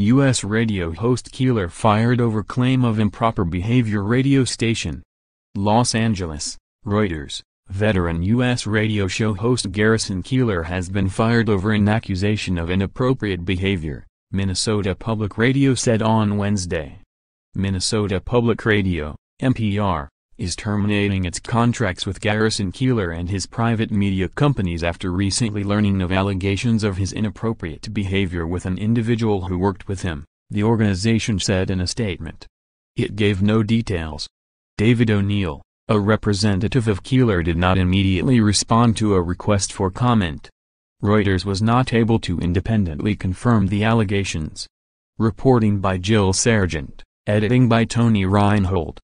U.S. radio host Keillor fired over claim of improper behavior radio station. Los Angeles, Reuters, veteran U.S. radio show host Garrison Keillor has been fired over an accusation of inappropriate behavior, Minnesota Public Radio said on Wednesday. Minnesota Public Radio, MPR, is terminating its contracts with Garrison Keillor and his private media companies after recently learning of allegations of his inappropriate behavior with an individual who worked with him, the organization said in a statement. It gave no details. David O'Neill, a representative of Keillor did not immediately respond to a request for comment. Reuters was not able to independently confirm the allegations. Reporting by Jill Serjeant, editing by Toni Reinhold.